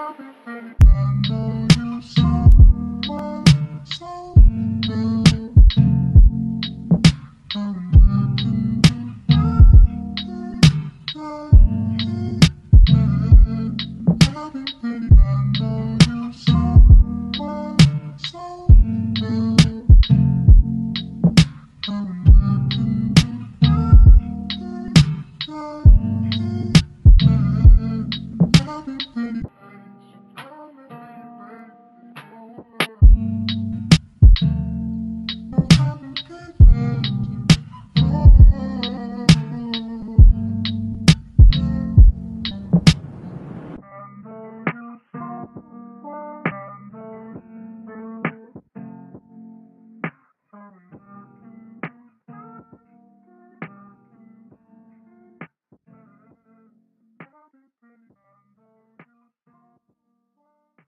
I you.